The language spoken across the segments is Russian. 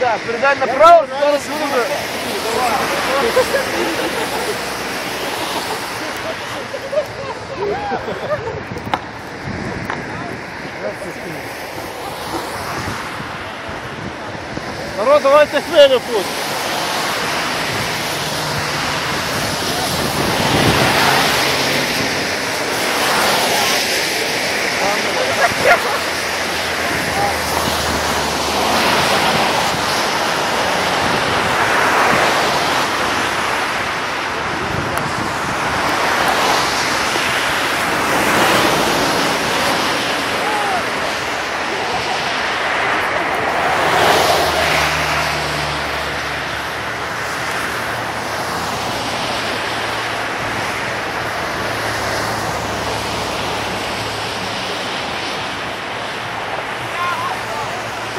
Да, передай направо, зараз буде. Народ, давайте хвилю пусть.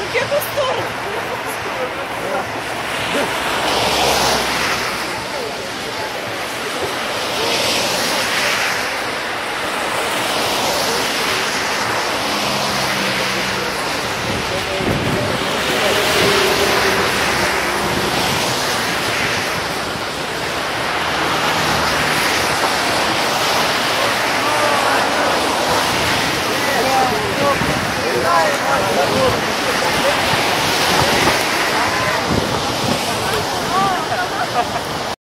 конфету в сторону. Thank you.